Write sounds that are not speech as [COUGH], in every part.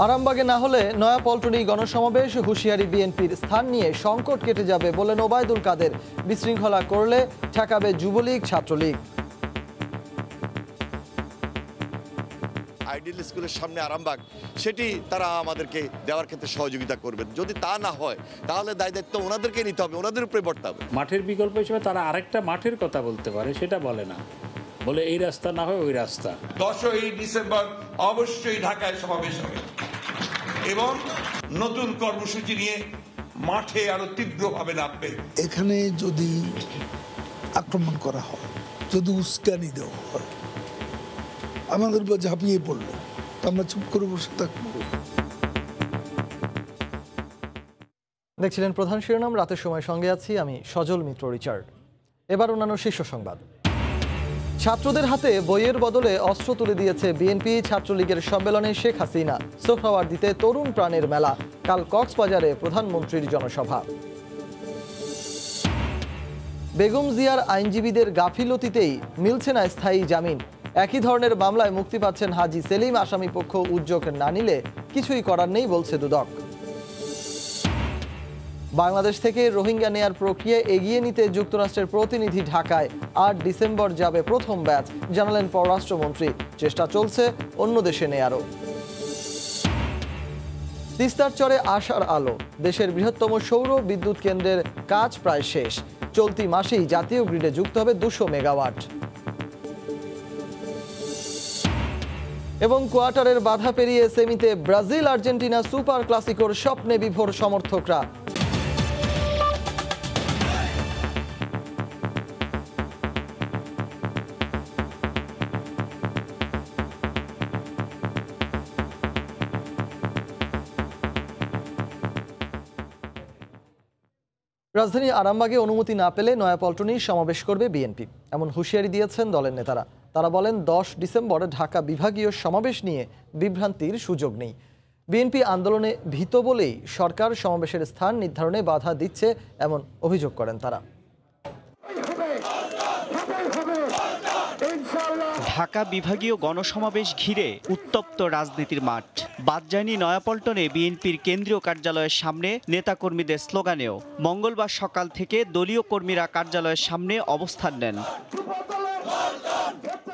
আরামবাগে না হলে নয়াপল্টনী গণসমাবেশ হুঁশিয়ারি বিএনপির স্থান নিয়ে সংকট কেটে যাবে বলেন ওবায়দুল কাদের। বিশৃঙ্খলা করলে ঠেকাবে যুবলীগ ছাত্রলীগ। আইডিয়াল স্কুলের সামনে আরামবাগ সেটি তারা আমাদেরকে দেওয়ার ক্ষেত্রে সহযোগিতা করবেন। যদি তা না হয় তাহলে দায় দায়িত্ব ওনাদেরকে নিতে হবে ওনাদের উপরে বর্তাবে মাঠের বিকল্প হিসেবে তারা আরেকটা মাঠের কথা বলতে পারে সেটা বলে না। বলে এই রাস্তা না হয় ওই রাস্তা। দশই ডিসেম্বর অবশ্যই ঢাকায় সমাবেশ হবে। এবং নতুন কর্মসূচি নিয়ে মাঠে আরও তীব্রভাবে নামবে। এখানে যদি আক্রমণ করা হয় যদি উস্কানি দেওয়া হয় আমাদের উপর ঝাঁপিয়ে পড়ল। তো আমরা চুপ করে বসে থাকব। দেখছিলেন প্রধান শিরোনাম রাতের সময় সঙ্গে আছি আমি সজল মিত্র রিচার্ড। এবার অন্যান্য শীর্ষ সংবাদ। ছাত্রদের হাতে বইয়ের বদলে অস্ত্র তুলে দিয়েছে বিএনপি ছাত্রলীগের সম্মেলনে শেখ হাসিনা। সোহরাওয়ার্দিতে তরুণ প্রাণের মেলা। কাল কক্সবাজারে প্রধানমন্ত্রীর জনসভা। বেগম জিয়ার আইনজীবীদের গাফিলতিতেই মিলছে না স্থায়ী জামিন। একই ধরনের মামলায় মুক্তি পাচ্ছেন হাজি সেলিম আসামি পক্ষ উদ্যোগ না নিলে কিছুই করার নেই বলছে দুদক। বাংলাদেশ থেকে রোহিঙ্গা নেয়ার প্রক্রিয়া এগিয়ে নিতে যুক্তরাষ্ট্রের প্রতিনিধি ঢাকায় আট ডিসেম্বর যাবে প্রথম ব্যাচ, জানালেন পররাষ্ট্রমন্ত্রী। চেষ্টা চলছে অন্য দেশে নেয়ারও। তিস্তার চরে আশার আলো, দেশের বৃহত্তম সৌর বিদ্যুৎ কেন্দ্রের কাজ প্রায় শেষ। চলতি মাসেই জাতীয় গ্রিডে যুক্ত হবে দুশো মেগাওয়াট। এবং কোয়ার্টারের বাধা পেরিয়ে সেমিতে ব্রাজিল আর্জেন্টিনা সুপার ক্লাসিকোর স্বপ্নে বিভোর সমর্থকরা। রাজধানী আরামবাগে অনুমতি না পেলে নয়াপল্টনেই সমাবেশ করবে বিএনপি। এমন হুঁশিয়ারি দিয়েছেন দলের নেতারা। তারা বলেন, দশ ডিসেম্বর ঢাকা বিভাগীয় সমাবেশ নিয়ে বিভ্রান্তির সুযোগ নেই। বিএনপি আন্দোলনে ভীত বলেই সরকার সমাবেশের স্থান নির্ধারণে বাধা দিচ্ছে এমন অভিযোগ করেন তারা। ঢাকা বিভাগীয় গণসমাবেশ ঘিরে উত্তপ্ত রাজনীতির মাঠ। বাদ যায়নি নয়াপল্টনে বিএনপির কেন্দ্রীয় কার্যালয়ের সামনে নেতাকর্মীদের স্লোগানেও। মঙ্গলবার সকাল থেকে দলীয় কর্মীরা কার্যালয়ের সামনে অবস্থান নেন।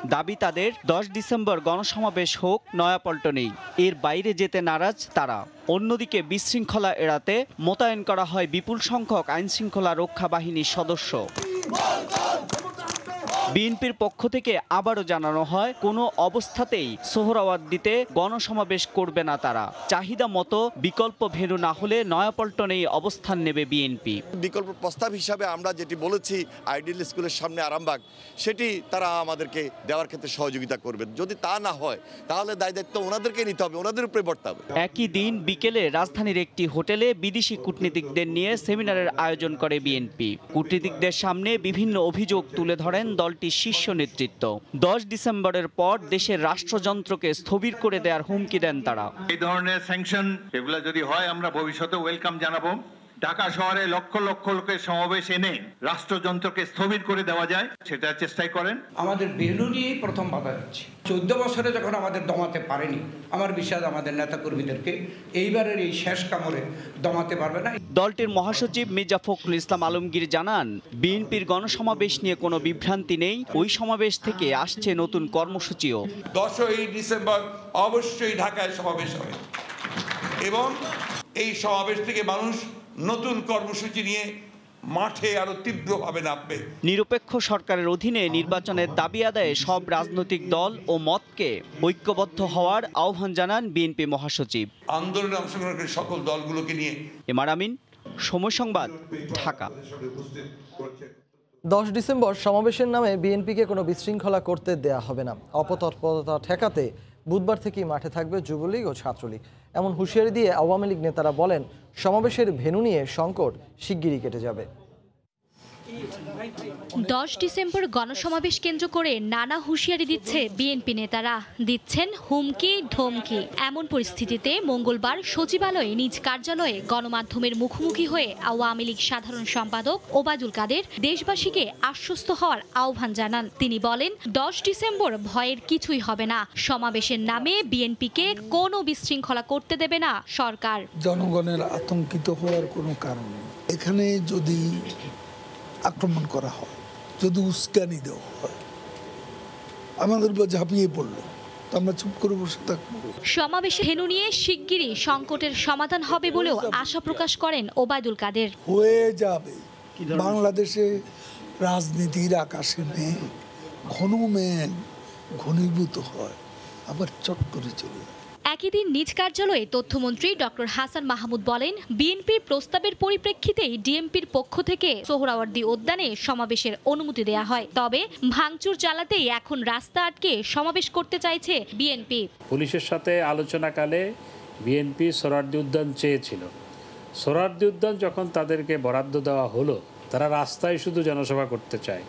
দাবি তাদের, দশ ডিসেম্বর গণসমাবেশ হোক, নয়াপল্টনেই। এর বাইরে যেতে নারাজ তারা। অন্যদিকে বিশৃঙ্খলা এড়াতে মোতায়েন করা হয় বিপুল সংখ্যক আইনশৃঙ্খলা রক্ষা বাহিনীর সদস্য। বিএনপির পক্ষ থেকে আবারও জানানো হয় কোনো অবস্থাতেই সোহরাওয়ার্দিতে গণসমাবেশ করবে না তারা। চাহিদা মতো বিকল্প ভেনু না হলে নয়াপল্টনেই অবস্থান নেবে বিএনপি। বিকল্প প্রস্তাব হিসাবে আমরা যেটি বলেছি আইডিয়াল স্কুলের সামনে আরামবাগ সেটি তারা আমাদেরকে দেওয়ার ক্ষেত্রে সহযোগিতা করবেন যদি তা না হয় তাহলে দায় দায়িত্ব ওনাদেরকে নিতে হবে ওনাদের উপরে বর্তাবে একই দিন বিকেলে রাজধানীর একটি হোটেলে বিদেশি কূটনীতিকদের নিয়ে সেমিনারের আয়োজন করে বিএনপি। কূটনীতিকদের সামনে বিভিন্ন অভিযোগ তুলে ধরেন দলটির শীর্ষ নেতৃত্ব। দশ ডিসেম্বরের পর দেশের রাষ্ট্রযন্ত্রকে স্থবির করে দেওয়ার হুমকি দেন তারা। এই ধরনের স্যাংশন এগুলো যদি হয়, আমরা ভবিষ্যতে ওয়েলকাম জানাব। ঢাকা শহরে লক্ষ লক্ষ লোকের সমাবেশ এনে রাষ্ট্রযন্ত্রকে স্থবির করে দেওয়া যায় সেটা চেষ্টাই করেন। আমাদের ভ্যালু নিয়েই প্রথম বাধা দিচ্ছে চোদ্দ বছরে যখন আমাদের দমাতে পারেনি আমার বিশ্বাস আমাদের নেতাকর্মীদেরকে এইবারের এই শেষ কামড়ে দমাতে পারবে না। দলটির মহাসচিব মির্জা ফখরুল ইসলাম আলমগীর জানান বিএনপির গণসমাবেশ নিয়ে কোনো বিভ্রান্তি নেই ওই সমাবেশ থেকে আসছে নতুন কর্মসূচিও। দশই ডিসেম্বর অবশ্যই ঢাকায় সমাবেশ হবে। এবং এই সমাবেশ থেকে মানুষ নতুন কর্মসূচি নিয়ে মাঠে আরও তীব্রভাবে নামবে। নিরপেক্ষ সরকারের অধীনে নির্বাচনের দাবি আদায়ে সব রাজনৈতিক দল ও মতকে ঐক্যবদ্ধ হওয়ার আহ্বান জানান বিএনপি মহাসচিব। আন্দোলনে অংশগ্রহণকারী সকল দলগুলোকে নিয়ে এমার আমিন সময় সংবাদ ঢাকা। দশ ডিসেম্বর সমাবেশের নামে বিএনপিকে কোনো বিশৃঙ্খলা করতে দেয়া হবে না। অপতৎপরতা ঠেকাতে বুধবার থেকেই মাঠে থাকবে যুবলীগ ও ছাত্রলীগ। এমন হুঁশিয়ারি দিয়ে আওয়ামী লীগ নেতারা বলেন, সমাবেশের ভেনু নিয়ে সংকট শিগগিরই কেটে যাবে। দশ ডিসেম্বর গণসমাবেশ কেন্দ্র করে নানা হুঁশিয়ারি দিচ্ছে বিএনপি নেতারা। দিচ্ছেন হুমকি, ধমকি। এমন পরিস্থিতিতে মঙ্গলবার সচিবালয়ে নিজ কার্যালয়ে গণমাধ্যমের মুখোমুখি হয়ে আওয়ামী লীগ সাধারণ সম্পাদক ওবায়দুল কাদের দেশবাসীকে আশ্বস্ত হওয়ার আহ্বান জানান। তিনি বলেন, দশ ডিসেম্বর ভয়ের কিছুই হবে না। সমাবেশের নামে বিএনপিকে কোনো বিশৃঙ্খলা করতে দেবে না সরকার। জনগণের আতঙ্কিত হওয়ার কোনো কারণ এখানে যদি আক্রমণ করা হয় যদি উস্কানি দেওয়া হয়। আমাদের উপর ঝাঁপিয়ে পড়ল আমরা চুপ করে বসে থাকব। সমাবেশে হেনু নিয়ে শিগগিরই সংকটের সমাধান হবে বলেও আশা প্রকাশ করেন ওবায়দুল কাদের। হয়ে যাবে। বাংলাদেশে রাজনীতির আকাশে মেঘ ঘন মেঘ ঘনীভূত হয় আবার চট করে চলে যায়। একই দিন নিজ কার্যালয়ে তথ্যমন্ত্রী ডক্টর হাসান মাহমুদ বলেন, বিএনপির প্রস্তাবের পরিপ্রেক্ষিতেই ডিএমপির পক্ষ থেকে সোহরাওয়ার্দী উদ্যানে সমাবেশের অনুমতি দেয়া হয়। তবে ভাঙচুর চালাতেই এখন রাস্তা আটকে সমাবেশ করতে চাইছে বিএনপি। পুলিশের সাথে আলোচনাকালে বিএনপি সোরারদি উদ্যান চেয়েছিল। সোরারদি উদ্যান যখন তাদেরকে বরাদ্দ দেওয়া হলো, তারা রাস্তায় শুধু জনসভা করতে চায়।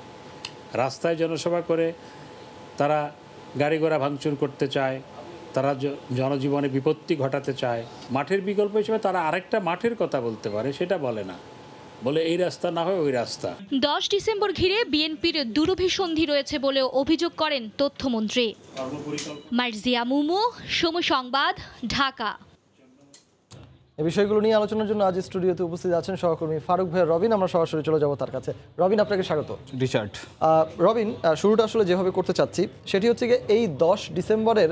রাস্তায় জনসভা করে তারা গাড়ি ঘোড়া ভাঙচুর করতে চায় তারা জনজীবনে বিপত্তি ঘটাতে চায়। মাঠের বিকল্প হিসেবে তারা আরেকটা মাঠের কথা বলতে পারে, সেটা বলে না। বলে এই রাস্তা না হয়, ওই রাস্তা। দশ ডিসেম্বর ঘিরে বিএনপির দুরভিসন্ধি রয়েছে বলেও অভিযোগ করেন তথ্যমন্ত্রী। মার্জিয়া মুমু, সময় সংবাদ, ঢাকা। এই বিষয়গুলো নিয়ে আলোচনার জন্য আজ স্টুডিওতে উপস্থিত আছেন সহকর্মী ফারুক ভাই রবিন আমরা সরাসরি চলে যাব তার কাছে। রবিন আপনাকে স্বাগত। রিচার্ড। রবিন শুরুটা আসলে যেভাবে করতে চাচ্ছি সেটি হচ্ছে গিয়ে এই দশ ডিসেম্বরের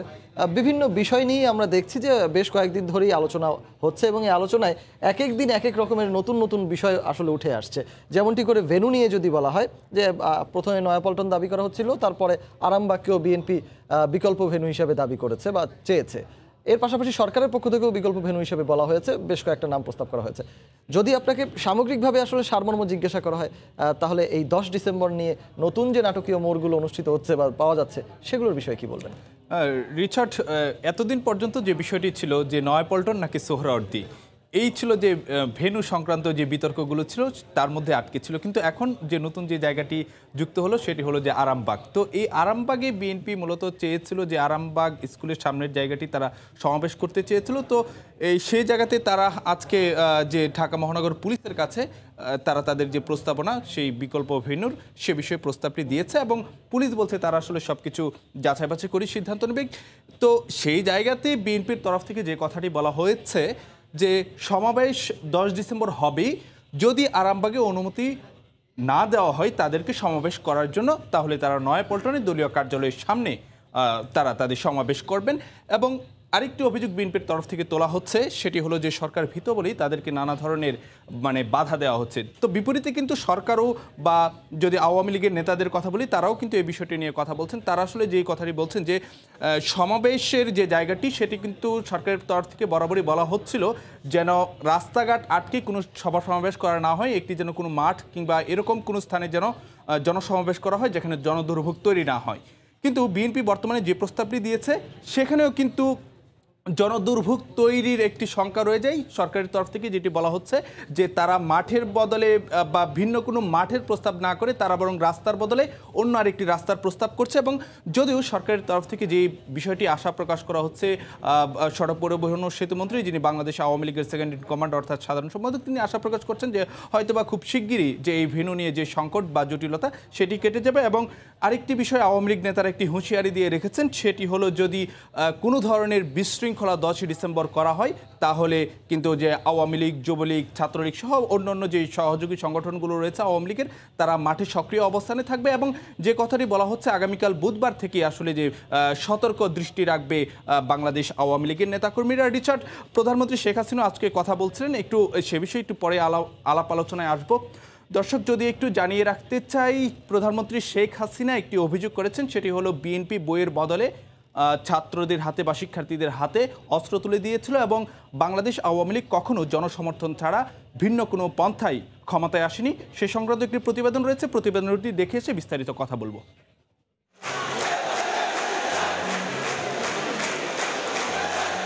বিভিন্ন বিষয় নিয়ে আমরা দেখছি যে বেশ কয়েকদিন ধরেই আলোচনা হচ্ছে এবং এই আলোচনায় এক এক দিন এক এক রকমের নতুন নতুন বিষয় আসলে উঠে আসছে। যেমনটি করে ভেনু নিয়ে যদি বলা হয় যে প্রথমে নয়াপল্টন দাবি করা হচ্ছিল তারপরে আরামবাগকেও বিএনপি বিকল্প ভেনু হিসাবে দাবি করেছে বা চেয়েছে। এর পাশাপাশি সরকারের পক্ষ থেকেও বিকল্প ভেনু হিসেবে বলা হয়েছে, বেশ কয়েকটা নাম প্রস্তাব করা হয়েছে। যদি আপনাকে সামগ্রিকভাবে আসলে সারমর্ম জিজ্ঞাসা করা হয় তাহলে এই দশ ডিসেম্বর নিয়ে নতুন যে নাটকীয় মোড়গুলো অনুষ্ঠিত হচ্ছে বা পাওয়া যাচ্ছে, সেগুলোর বিষয়ে কি বলবেন? রিচার্ড এতদিন পর্যন্ত যে বিষয়টি ছিল যে নয়াপল্টন নাকি সোহরাওয়ার্দী এই ছিল যে ভেন্যু সংক্রান্ত যে বিতর্কগুলো ছিল, তার মধ্যে আটকে ছিল। কিন্তু এখন যে নতুন যে জায়গাটি যুক্ত হলো, সেটি হলো যে আরামবাগ। তো এই আরামবাগে বিএনপি মূলত চেয়েছিল যে আরামবাগ স্কুলের সামনের জায়গাটি তারা সমাবেশ করতে চেয়েছিল। তো এই সেই জায়গাতে তারা আজকে যে ঢাকা মহানগর পুলিশের কাছে তারা তাদের যে প্রস্তাবনা, সেই বিকল্প ভেন্যুর, সে বিষয়ে প্রস্তাবটি দিয়েছে এবং পুলিশ বলছে তারা আসলে সব কিছু যাচাই বাছাই করে সিদ্ধান্ত নেবে। তো সেই জায়গাতে বিএনপির তরফ থেকে যে কথাটি বলা হয়েছে যে সমাবেশ দশ ডিসেম্বর হবেই। যদি আরামবাগে অনুমতি না দেওয়া হয় তাদেরকে সমাবেশ করার জন্য, তাহলে তারা নয়াপল্টনে দলীয় কার্যালয়ের সামনে তারা তাদের সমাবেশ করবেন এবং আরেকটি অভিযোগ বিএনপির তরফ থেকে তোলা হচ্ছে, সেটি হলো যে সরকার ভীত বলেই তাদেরকে নানা ধরনের মানে বাধা দেওয়া হচ্ছে। তো বিপরীতে কিন্তু সরকারও বা যদি আওয়ামী লীগের নেতাদের কথা বলি, তারাও কিন্তু এই বিষয়টি নিয়ে কথা বলছেন। তারা আসলে যেই কথাটি বলছেন যে সমাবেশের যে জায়গাটি, সেটি কিন্তু সরকারের তরফ থেকে বরাবরই বলা হচ্ছিল যেন রাস্তাঘাট আটকে কোনো সভা সমাবেশ করা না হয়, একটি যেন কোনো মাঠ কিংবা এরকম কোনো স্থানে যেন জনসমাবেশ করা হয় যেখানে জনদুর্ভোগ তৈরি না হয়। কিন্তু বিএনপি বর্তমানে যে প্রস্তাবটি দিয়েছে, সেখানেও কিন্তু জনদুর্ভোগ তৈরির একটি শঙ্কা রয়ে যায় সরকারের তরফ থেকে, যেটি বলা হচ্ছে যে তারা মাঠের বদলে বা ভিন্ন কোনো মাঠের প্রস্তাব না করে তারা বরং রাস্তার বদলে অন্য আরেকটি রাস্তার প্রস্তাব করছে এবং যদিও সরকারের তরফ থেকে যে বিষয়টি আশা প্রকাশ করা হচ্ছে সড়ক পরিবহন ও সেতুমন্ত্রী যিনি বাংলাদেশ আওয়ামী লীগের সেকেন্ড ইন কমান্ড অর্থাৎ সাধারণ সম্পাদক, তিনি আশা প্রকাশ করছেন যে হয়তোবা খুব শিগগিরই যে এই ভেনু নিয়ে যে সংকট বা জটিলতা সেটি কেটে যাবে এবং আরেকটি বিষয় আওয়ামী লীগ নেতারা একটি হুঁশিয়ারি দিয়ে রেখেছেন, সেটি হলো যদি কোনো ধরনের বিশৃঙ্খলা দশই ডিসেম্বর করা হয়। তাহলে কিন্তু যে আওয়ামী লীগ, যুবলীগ, ছাত্রলীগ সহ অন্যান্য যে সহযোগী সংগঠনগুলো রয়েছে আওয়ামী লীগের, তারা মাঠে সক্রিয় অবস্থানে থাকবে এবং যে কথাটি বলা হচ্ছে, আগামীকাল বুধবার থেকে আসলে যে সতর্ক দৃষ্টি রাখবে বাংলাদেশ আওয়ামী লীগের নেতাকর্মীরা। রিচার্ড, প্রধানমন্ত্রী শেখ হাসিনা আজকে কথা বলছিলেন। একটু সে বিষয়ে একটু পরে আলাপ আলাপ আলোচনায় আসব। দর্শক, যদি একটু জানিয়ে রাখতে চাই, প্রধানমন্ত্রী শেখ হাসিনা একটি অভিযোগ করেছেন, সেটি হলো বিএনপি বইয়ের বদলে ছাত্রদের হাতে বা শিক্ষার্থীদের হাতে অস্ত্র তুলে দিয়েছিল এবং বাংলাদেশ আওয়ামী লীগ কখনো জনসমর্থন ছাড়া ভিন্ন কোনো পন্থায় ক্ষমতায় আসেনি। সে সংক্রান্ত একটি প্রতিবেদন রয়েছে। প্রতিবেদনটি দেখে এসে বিস্তারিত কথা বলব।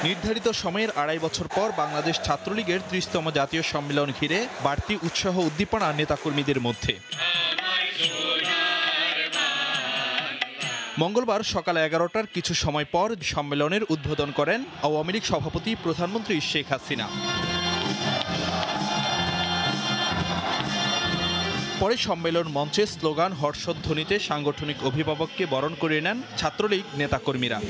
নির্ধারিত সময়ের আড়াই বছর পর বাংলাদেশ ছাত্রলীগের ত্রিশতম জাতীয় সম্মেলন ঘিরে বাড়তি উৎসাহ, উদ্দীপনা নেতাকর্মীদের মধ্যে। মঙ্গলবার সকাল এগারোটার কিছু সময় পর সম্মেলনের উদ্বোধন করেন আওয়ামী লীগ সভাপতি প্রধানমন্ত্রী শেখ হাসিনা। পরে সম্মেলন মঞ্চে স্লোগান, হর্ষধ্বনিতে সাংগঠনিক অভিভাবককে বরণ করে নেন ছাত্রলীগ নেতাকর্মীরা।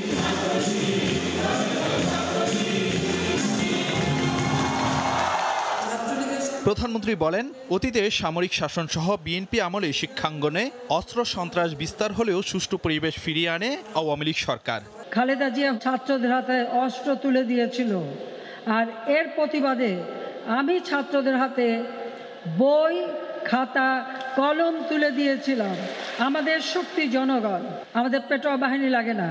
প্রধানমন্ত্রী বলেন অতীতে সামরিক শাসন সহ বিএনপি আমলে শিক্ষাঙ্গনে অস্ত্র সন্ত্রাস বিস্তার হলেও সুষ্ঠু পরিবেশ ফিরিয়ে আনে আওয়ামী লীগ সরকার। খালেদা জিয়া ছাত্রদের হাতে অস্ত্র তুলে দিয়েছিল। আর এর প্রতিবাদে আমি ছাত্রদের হাতে বই খাতা কলম তুলে দিয়েছিলাম। আমাদের শক্তি জনগণ আমাদের পেটোয়া বাহিনী লাগে না।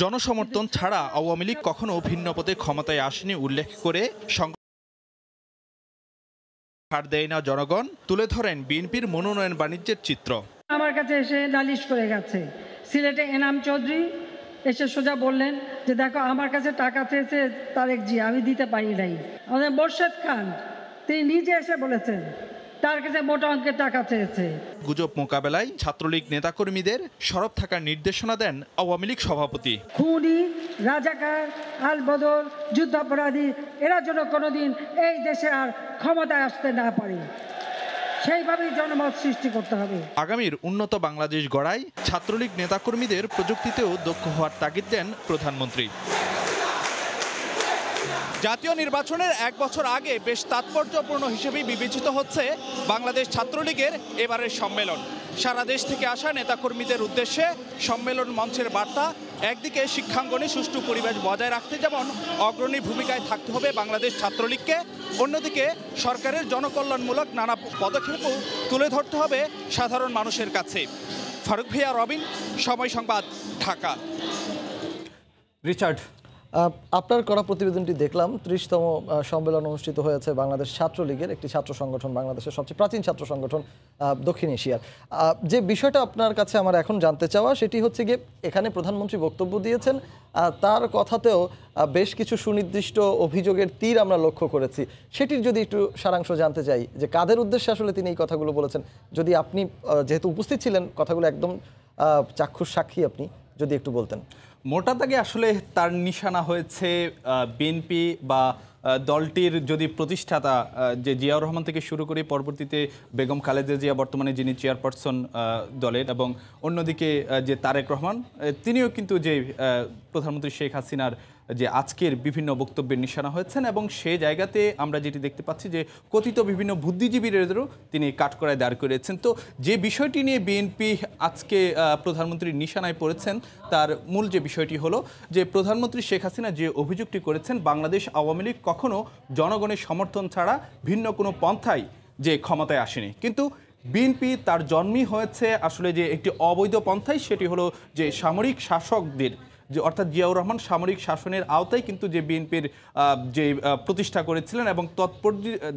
জনসমর্থন ছাড়া আওয়ামী লীগ কখনো ভিন্ন পথে ক্ষমতায় আসেনি উল্লেখ করে ছাড় দেয় না জনগণ, তুলে ধরেন বিএনপির মনোনয়ন বাণিজ্যের চিত্র। আমার কাছে এসে নালিশ করে গেছে। সিলেটে এনাম চৌধুরী এসে সোজা বললেন যে, দেখো, আমার কাছে টাকা চেয়েছে তারেক জি, আমি দিতে পারি নাই। আমাদের মোর্শেদ খান, তিনি নিজে এসে বলেছেন তার কাছে মোটা অঙ্কের টাকা চেয়েছে। গুজব মোকাবেলায় ছাত্রলীগ নেতাকর্মীদের সরব থাকার নির্দেশনা দেন আওয়ামী লীগ সভাপতি। খুনি রাজাকার আলবদর যুদ্ধাপরাধী এরা যেন কোনোদিন এই দেশে আর ক্ষমতায় আসতে না পারে। সেইভাবেই জনমত সৃষ্টি করতে হবে। আগামীর উন্নত বাংলাদেশ গড়ায় ছাত্রলীগ নেতাকর্মীদের প্রযুক্তিতেও দক্ষ হওয়ার তাগিদ দেন প্রধানমন্ত্রী। জাতীয় নির্বাচনের এক বছর আগে বেশ তাৎপর্যপূর্ণ হিসেবেই বিবেচিত হচ্ছে বাংলাদেশ ছাত্রলীগের এবারের সম্মেলন। সারা দেশ থেকে আসা নেতাকর্মীদের উদ্দেশ্যে সম্মেলন মঞ্চের বার্তা, একদিকে শিক্ষাঙ্গনে সুষ্ঠু পরিবেশ বজায় রাখতে যেমন অগ্রণী ভূমিকায় থাকতে হবে বাংলাদেশ ছাত্রলীগকে, অন্যদিকে সরকারের জনকল্যাণমূলক নানা পদক্ষেপও তুলে ধরতে হবে সাধারণ মানুষের কাছে। ফারুক ভিয়া রবিন, সময় সংবাদ, ঢাকা। রিচার্ড আপনার করা প্রতিবেদনটি দেখলাম, ত্রিশতম সম্মেলন অনুষ্ঠিত হয়েছে বাংলাদেশ ছাত্রলীগের, একটি ছাত্র সংগঠন বাংলাদেশের সবচেয়ে প্রাচীন ছাত্র সংগঠন দক্ষিণ এশিয়ার। যে বিষয়টা আপনার কাছে আমার এখন জানতে চাওয়া, সেটি হচ্ছে গিয়ে এখানে প্রধানমন্ত্রী বক্তব্য দিয়েছেন তার কথাতেও বেশ কিছু সুনির্দিষ্ট অভিযোগের তীর আমরা লক্ষ্য করেছি। সেটির যদি একটু সারাংশ জানতে চাই, যে কাদের উদ্দেশ্যে আসলে তিনি এই কথাগুলো বলেছেন? যদি আপনি যেহেতু উপস্থিত ছিলেন, কথাগুলো একদম চাক্ষুষ সাক্ষী আপনি, যদি একটু বলতেন। মোটা দাগে আসলে তার নিশানা হয়েছে বিএনপি বা দলটির যদি প্রতিষ্ঠাতা যে জিয়াউর রহমান থেকে শুরু করে পরবর্তীতে বেগম খালেদা জিয়া, বর্তমানে যিনি চেয়ারপারসন দলের এবং অন্যদিকে যে তারেক রহমান তিনিও কিন্তু যে প্রধানমন্ত্রী শেখ হাসিনার যে আজকের বিভিন্ন বক্তব্যের নিশানা হয়েছেন এবং সে জায়গাতে আমরা যেটি দেখতে পাচ্ছি যে, কথিত বিভিন্ন বুদ্ধিজীবীদেরও তিনি কাঠকড়ায় দাঁড় করেছেন তো যে বিষয়টি নিয়ে বিএনপি আজকে প্রধানমন্ত্রীর নিশানায় পড়েছেন, তার মূল যে বিষয়টি হলো যে, প্রধানমন্ত্রী শেখ হাসিনা যে অভিযোগটি করেছেন, বাংলাদেশ আওয়ামী লীগ কখনো জনগণের সমর্থন ছাড়া ভিন্ন কোনো পন্থাই যে ক্ষমতায় আসেনি। কিন্তু বিএনপি তার জন্মই হয়েছে আসলে যে একটি অবৈধ পন্থাই, সেটি হলো যে সামরিক শাসকদের যে অর্থাৎ জিয়াউর রহমান সামরিক শাসনের আওতায় কিন্তু যে বিএনপির যে প্রতিষ্ঠা করেছিলেন এবং তৎপর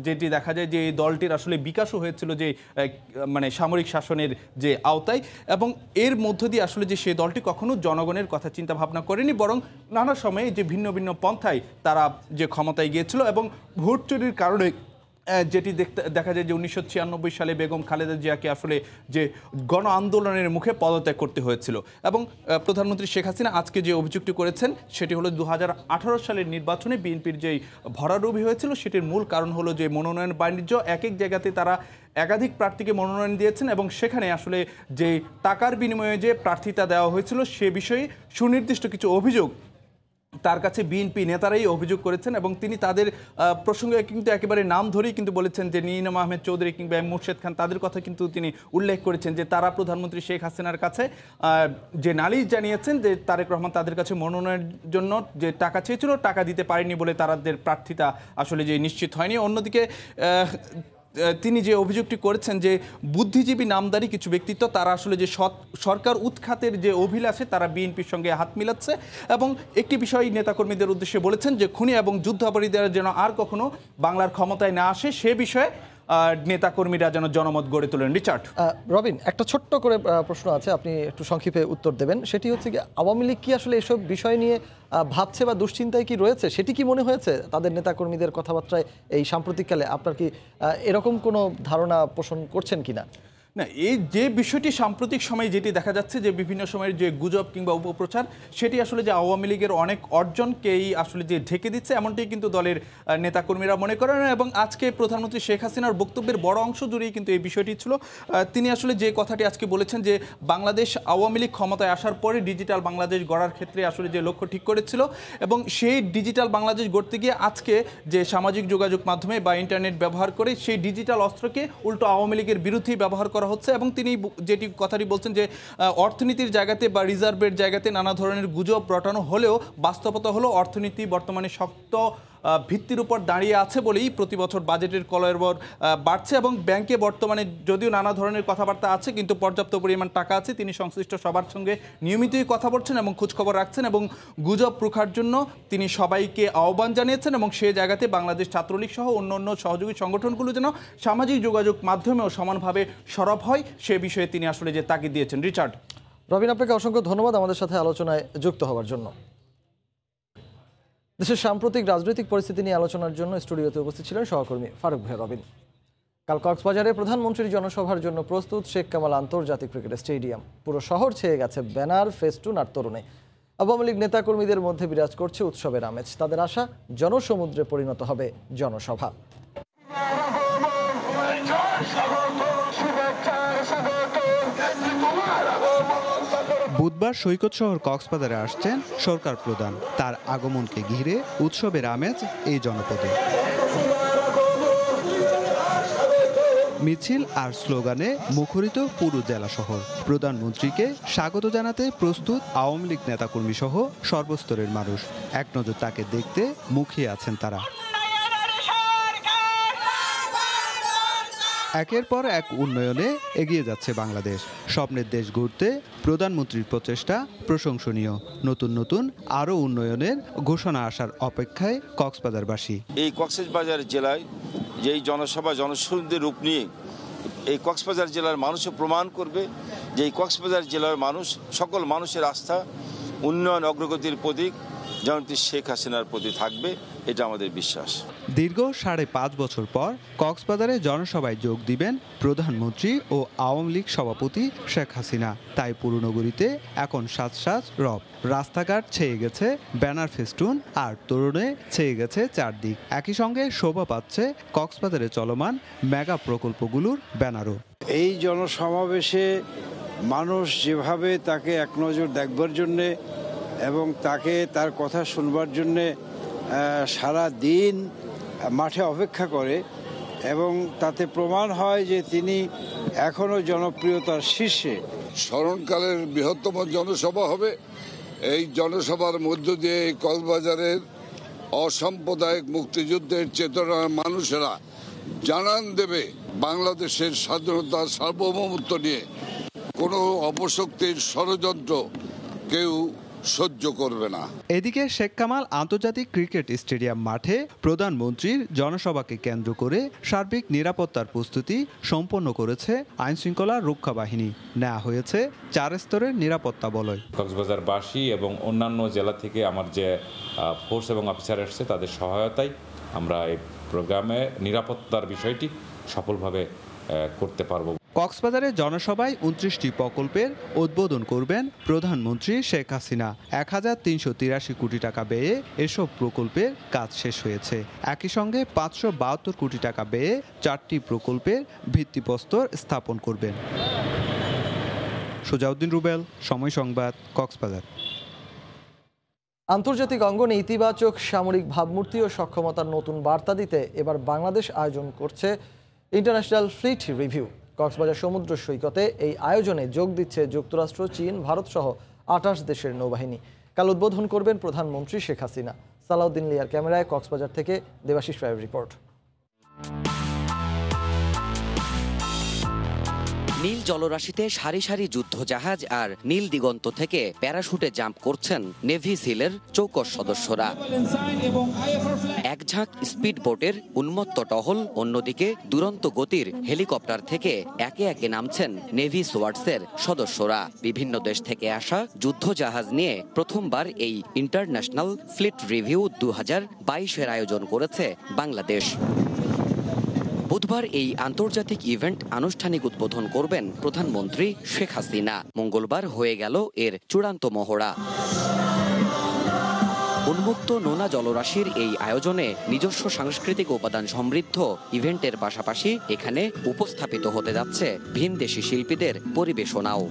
যেটি দেখা যায় যে এই দলটির আসলে বিকাশও হয়েছিল যে মানে সামরিক শাসনের যে আওতায় এবং এর মধ্য দিয়ে আসলে যে সেই দলটি কখনো জনগণের কথা চিন্তা ভাবনা করেনি, বরং নানা সময়ে যে ভিন্ন ভিন্ন পন্থায় তারা যে ক্ষমতায় গিয়েছিল এবং ভোট চুরির কারণে যেটি দেখতে দেখা যায় যে উনিশশো ছিয়ানব্বই সালে বেগম খালেদা জিয়াকে আসলে যে গণ আন্দোলনের মুখে পদত্যাগ করতে হয়েছিল। এবং প্রধানমন্ত্রী শেখ হাসিনা আজকে যে অভিযোগটি করেছেন, সেটি হলো দু হাজার আঠারো সালের নির্বাচনে বিএনপির যেই ভরাডুবি হয়েছিল, সেটির মূল কারণ হলো যে মনোনয়ন বাণিজ্য। এক এক জায়গাতে তারা একাধিক প্রার্থীকে মনোনয়ন দিয়েছেন এবং সেখানে আসলে যে টাকার বিনিময়ে যে প্রার্থিতা দেওয়া হয়েছিল, সে বিষয়ে সুনির্দিষ্ট কিছু অভিযোগ তার কাছে বিএনপি নেতারাই অভিযোগ করেছেন এবং তিনি তাদের প্রসঙ্গে কিন্তু একেবারে নাম ধরেই কিন্তু বলেছেন যে নিনাম আহমেদ চৌধুরী কিংবা মুর্শেদ খান, তাদের কথা কিন্তু তিনি উল্লেখ করেছেন যে তারা প্রধানমন্ত্রী শেখ হাসিনার কাছে যে নালিশ জানিয়েছেন যে তারেক রহমান তাদের কাছে মনোনয়নের জন্য যে টাকা চেয়েছিল, টাকা দিতে পারেনি বলে তাদের প্রার্থিতা আসলে যে নিশ্চিত হয়নি। অন্যদিকে তিনি যে অভিযোগটি করেছেন যে বুদ্ধিজীবী নামদারি কিছু ব্যক্তিত্ব, তারা আসলে যে সরকার উৎখাতের যে অভিলাষে তারা বিএনপির সঙ্গে হাত মিলাচ্ছে এবং একটি বিষয় নেতাকর্মীদের উদ্দেশ্যে বলেছেন যে খুনি এবং যুদ্ধাপরাধীরা যেন আর কখনো বাংলার ক্ষমতায় না আসে, সে বিষয়ে নেতাকর্মীরা যেন জনমত গড়ে তোলেন। রিচার্ড। রবিন, একটা ছোট্ট করে প্রশ্ন আছে, আপনি একটু সংক্ষেপে উত্তর দেবেন। সেটি হচ্ছে কি আওয়ামী লীগ কি আসলে এসব বিষয় নিয়ে ভাবছে বা দুশ্চিন্তায় কি রয়েছে? সেটি কি মনে হয়েছে তাদের নেতাকর্মীদের কথাবার্তায় এই সাম্প্রতিককালে? আপনার কি এরকম কোনো ধারণা পোষণ করছেন কিনা? না এই যে বিষয়টি সাম্প্রতিক সময়ে যেটি দেখা যাচ্ছে যে বিভিন্ন সময়ের যে গুজব কিংবা উপপ্রচার, সেটি আসলে যে আওয়ামী লীগের অনেক অর্জনকেই আসলে যে ঢেকে দিচ্ছে এমনটি কিন্তু দলের নেতাকর্মীরা মনে করেন। এবং আজকে প্রধানমন্ত্রী শেখ হাসিনার বক্তব্যের বড় অংশ জুড়েই কিন্তু এই বিষয়টি ছিল। তিনি আসলে যে কথাটি আজকে বলেছেন যে বাংলাদেশ আওয়ামী লীগ ক্ষমতায় আসার পরে ডিজিটাল বাংলাদেশ গড়ার ক্ষেত্রে আসলে যে লক্ষ্য ঠিক করেছিল এবং সেই ডিজিটাল বাংলাদেশ গড়তে গিয়ে আজকে যে সামাজিক যোগাযোগ মাধ্যমে বা ইন্টারনেট ব্যবহার করে সেই ডিজিটাল অস্ত্রকে উল্টো আওয়ামী লীগের বিরুদ্ধেই ব্যবহার করা হচ্ছে এবং তিনি যেটি কথাটি বলছেন যে অর্থনীতির জায়গাতে বা রিজার্ভের জায়গাতে নানা ধরনের গুজব রটানো হলেও বাস্তবতা হলো অর্থনীতি বর্তমানে শক্ত ভিত্তির উপর দাঁড়িয়ে আছে বলেই প্রতি বছর বাজেটের কলয়বর বাড়ছে এবং ব্যাংকে বর্তমানে যদিও নানা ধরনের কথাবার্তা আছে, কিন্তু পর্যাপ্ত পরিমাণ টাকা আছে। তিনি সংশ্লিষ্ট সবার সঙ্গে নিয়মিতই কথা বলছেন এবং খোঁজখবর রাখছেন এবং গুজব রুখার জন্য তিনি সবাইকে আহ্বান জানিয়েছেন এবং সে জায়গাতে বাংলাদেশ ছাত্রলীগ সহ অন্য অন্য সহযোগী সংগঠনগুলো যেন সামাজিক যোগাযোগ মাধ্যমেও সমানভাবে সরব হয়, সে বিষয়ে তিনি আসলে যে তাগিদ দিয়েছেন। রিচার্ড। রবিন, আপনাকে অসংখ্য ধন্যবাদ আমাদের সাথে আলোচনায় যুক্ত হওয়ার জন্য। দেশের সাম্প্রতিক রাজনৈতিক পরিস্থিতি নিয়ে আলোচনার জন্য স্টুডিওতে উপস্থিত ছিলেন সহকর্মী ফারুক ভাই রবিন। কাল কক্সবাজারে প্রধানমন্ত্রীর জনসভার জন্য প্রস্তুত শেখ কামাল আন্তর্জাতিক ক্রিকেট স্টেডিয়াম। পুরো শহর ছেয়ে গেছে ব্যানার, ফেস্টুন আর তরুণে। আওয়ামী লীগ নেতাকর্মীদের মধ্যে বিরাজ করছে উৎসবের আমেজ। তাদের আশা, জনসমুদ্রে পরিণত হবে জনসভা। বুধবার সৈকত শহর কক্সবাজারে আসছেন সরকার প্রধান। তার আগমনকে ঘিরে উৎসবের আমেজ এই জনপদে। মিছিল আর স্লোগানে মুখরিত পুরো জেলা শহর। প্রধানমন্ত্রীকে স্বাগত জানাতে প্রস্তুত আওয়ামী লীগ নেতাকর্মী সহ সর্বস্তরের মানুষ। এক নজর তাকে দেখতে মুখিয়ে আছেন তারা। একের পর এক উন্নয়নে এগিয়ে যাচ্ছে বাংলাদেশ। স্বপ্নের দেশ ঘুরতে প্রধানমন্ত্রীর প্রচেষ্টা প্রশংসনীয়। নতুন নতুন আরও উন্নয়নের ঘোষণা আসার অপেক্ষায় কক্সবাজারবাসী। এই কক্সবাজার জেলায় যেই জনসভা জনসমুদ্রের রূপ নিয়ে এই কক্সবাজার জেলার মানুষও প্রমাণ করবে যে এই কক্সবাজার জেলার মানুষ, সকল মানুষের আস্থা, উন্নয়ন অগ্রগতির প্রতীক জনতি শেখ হাসিনার প্রতি থাকবে। এটা আমাদের বিশ্বাস। দীর্ঘ সাড়ে পাঁচ বছর পর কক্সবাজারে জনসভায় যোগ দিবেন প্রধানমন্ত্রী ও আওয়ামী লীগ সভাপতি শেখ হাসিনা। তাই পুরনগরীতে এখন সাজ সাজ রব। রাস্তাঘাট ছেয়ে গেছে ব্যানার ফেস্টুন আর তরুণে ছেয়ে গেছে চারদিক। একই সঙ্গে শোভা পাচ্ছে কক্সবাজারে চলমান মেগা প্রকল্পগুলোর ব্যানারও। এই জনসমাবেশে মানুষ যেভাবে তাকে এক নজর দেখবার জন্যে এবং তাকে তার কথা শুনবার জন্যে সারা দিন মাঠে অপেক্ষা করে এবং তাতে প্রমাণ হয় যে তিনি এখনও জনপ্রিয়তার শীর্ষে। স্মরণকালের বৃহত্তম জনসভা হবে। এই জনসভার মধ্য দিয়ে এই কক্সবাজারের অসাম্প্রদায়িক মুক্তিযুদ্ধের চেতনার মানুষেরা জানান দেবে বাংলাদেশের স্বাধীনতা সার্বভৌমত্ব নিয়ে। কোনো অপশক্তির ষড়যন্ত্র কেউ সহ্য করবে না। এদিকে শেখ কামাল আন্তর্জাতিক ক্রিকেট স্টেডিয়াম মাঠে প্রধানমন্ত্রীর জনসভাকে কেন্দ্র করে সার্বিক নিরাপত্তার প্রস্তুতি সম্পন্ন করেছে আইনশৃঙ্খলা রক্ষা বাহিনী। নেওয়া হয়েছে চার স্তরের নিরাপত্তা বলয়। কক্সবাজারবাসী এবং অন্যান্য জেলা থেকে আমার যে ফোর্স এবং অফিসার এসছে তাদের সহায়তায় আমরা এই প্রোগ্রামে নিরাপত্তার বিষয়টি সফলভাবে করতে পারব। কক্সবাজারে জনসভায় উনত্রিশটি প্রকল্পের উদ্বোধন করবেন প্রধানমন্ত্রী শেখ হাসিনা। এক হাজার তিনশো তিরাশি কোটি টাকা ব্যয়ে এসব প্রকল্পের কাজ শেষ হয়েছে। একই সঙ্গে পাঁচশো বাহাত্তর কোটি টাকা ব্যয়ে চারটি প্রকল্পের ভিত্তিপ্রস্তর স্থাপন করবেন। সোজাউদ্দিন রুবেল, সময় সংবাদ, কক্সবাজার। আন্তর্জাতিক অঙ্গনে ইতিবাচক সামরিক ভাবমূর্তি ও সক্ষমতার নতুন বার্তা দিতে এবার বাংলাদেশ আয়োজন করছে ইন্টারন্যাশনাল ফ্লিট রিভিউ। কক্সবাজার সমুদ্র সৈকতে এই আয়োজনে যোগ দিচ্ছে যুক্তরাষ্ট্র, চীন, ভারতসহ আঠাশ দেশের নৌবাহিনী। কাল উদ্বোধন করবেন প্রধানমন্ত্রী শেখ হাসিনা। সালাউদ্দিন লিয়ার ক্যামেরায় কক্সবাজার থেকে দেবাশিস রায়ের রিপোর্ট। নীল জলরাশিতে সারি সারি যুদ্ধ জাহাজ আর নীল দিগন্ত থেকে প্যারাশুটে জাম্প করছেন নেভি সিলের চৌকস সদস্যরা। এক ঝাঁক স্পিড বোটের উন্মত্ত টহল অন্যদিকে দুরন্ত গতির হেলিকপ্টার থেকে একে একে নামছেন নেভি সোয়ার্ডসের সদস্যরা। বিভিন্ন দেশ থেকে আসা যুদ্ধ জাহাজ নিয়ে প্রথমবার এই ইন্টারন্যাশনাল ফ্লিট রিভিউ দু হাজার বাইশের আয়োজন করেছে বাংলাদেশ। বুধবার এই আন্তর্জাতিক ইভেন্ট আনুষ্ঠানিক উদ্বোধন করবেন প্রধানমন্ত্রী শেখ হাসিনা। মঙ্গলবার হয়ে গেল এর চূড়ান্ত মহড়া। উন্মুক্ত নোনা জলরাশির এই আয়োজনে নিজস্ব সাংস্কৃতিক উপাদান সমৃদ্ধ ইভেন্টের পাশাপাশি এখানে উপস্থাপিত হতে যাচ্ছে ভিনদেশি শিল্পীদের পরিবেশনাও।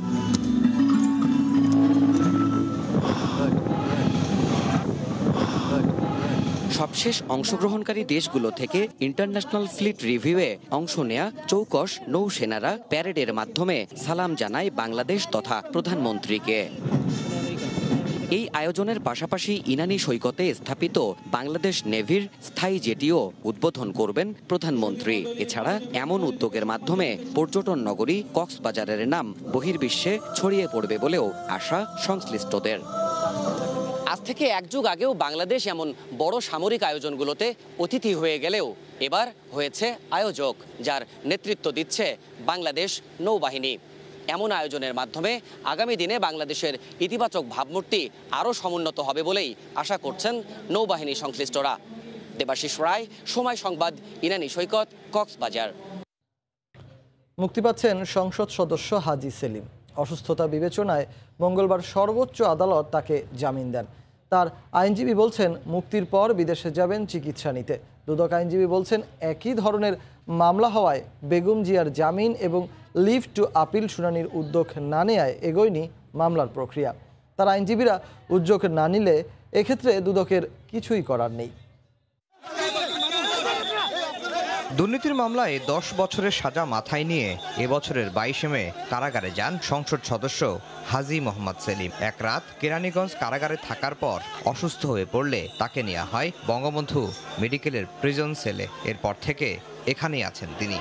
সবশেষ অংশগ্রহণকারী দেশগুলো থেকে ইন্টারন্যাশনাল ফ্লিট রিভিউয়ে অংশ নেয়া চৌকস নৌসেনারা প্যারেডের মাধ্যমে সালাম জানায় বাংলাদেশ তথা প্রধানমন্ত্রীকে। এই আয়োজনের পাশাপাশি ইনানি সৈকতে স্থাপিত বাংলাদেশ নেভির স্থায়ী জেটিও উদ্বোধন করবেন প্রধানমন্ত্রী। এছাড়া এমন উদ্যোগের মাধ্যমে পর্যটন নগরী কক্সবাজারের নাম বহির্বিশ্বে ছড়িয়ে পড়বে বলেও আশা সংশ্লিষ্টদের। আজ থেকে এক যুগ আগেও বাংলাদেশ এমন বড় সামরিক আয়োজনগুলোতে অতিথি হয়ে গেলেও এবার হয়েছে আয়োজক, যার নেতৃত্ব দিচ্ছে বাংলাদেশ নৌবাহিনী। এমন আয়োজনের মাধ্যমে আগামী দিনে বাংলাদেশের ইতিবাচক ভাবমূর্তি আরও সমুন্নত হবে বলেই আশা করছেন নৌবাহিনী সংশ্লিষ্টরা। দেবাশিস রায়, সময় সংবাদ, ইনানি সৈকত, কক্সবাজার। মুক্তি পাচ্ছেন সংসদ সদস্য হাজি সেলিম। অসুস্থতা বিবেচনায় মঙ্গলবার সর্বোচ্চ আদালত তাকে জামিন দেন। তার আইনজীবী বলছেন, মুক্তির পর বিদেশে যাবেন চিকিৎসা নিতে। দুদক আইনজীবী বলছেন, একই ধরনের মামলা হওয়ায় বেগম জিয়ার জামিন এবং লিভ টু আপিল শুনানির উদ্যোগ না নেয় এগোয়নি মামলার প্রক্রিয়া। তার আইনজীবীরা, উদ্যোগ না নিলে এক্ষেত্রে দুদকের কিছুই করার নেই। দুর্নীতির মামলায় দশ বছরের সাজা মাথায় নিয়ে এবছরের বাইশে মে কারাগারে যান সংসদ সদস্য হাজি মোহাম্মদ সেলিম। এক রাত কেরানীগঞ্জ কারাগারে থাকার পর অসুস্থ হয়ে পড়লে তাকে নেওয়া হয় বঙ্গবন্ধু মেডিকেলের প্রিজন সেলে। এরপর থেকে এখানেই আছেন তিনি।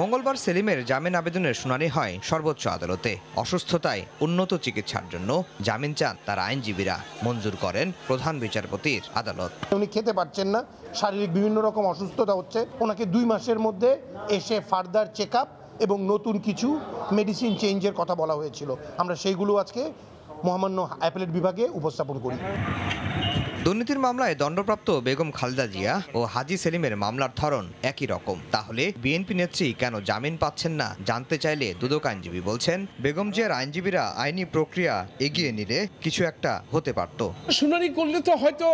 মঙ্গলবার সেলিমের জামিন আবেদনের শুনানি হয় সর্বোচ্চ আদালতে। অসুস্থতায় উন্নত চিকিৎসার জন্য জামিন চান তার আইনজীবীরা, মঞ্জুর করেন প্রধান বিচারপতির আদালত। উনি খেতে পারছেন না, শারীরিক বিভিন্ন রকম অসুস্থতা হচ্ছে। ওনাকে দুই মাসের মধ্যে এসে ফার্দার চেক এবং নতুন কিছু মেডিসিন চেঞ্জের কথা বলা হয়েছিল। আমরা সেইগুলো আজকে মহামান্য অ্যাপেলেট বিভাগে উপস্থাপন করি। দুর্নীতির মামলায় দণ্ডপ্রাপ্ত বেগম খালেদা জিয়া ও হাজি সেলিমের মামলার ধরন একই রকম। তাহলে বিএনপি নেত্রী কেন জামিন পাচ্ছেন না? জানতে চাইলে দুদক আইনজীবী বলছেন, বেগম জিয়ার আইনজীবীরা আইনি প্রক্রিয়া এগিয়ে নিলে কিছু একটা হতে পারত। শুনানি করলে তো হয়তো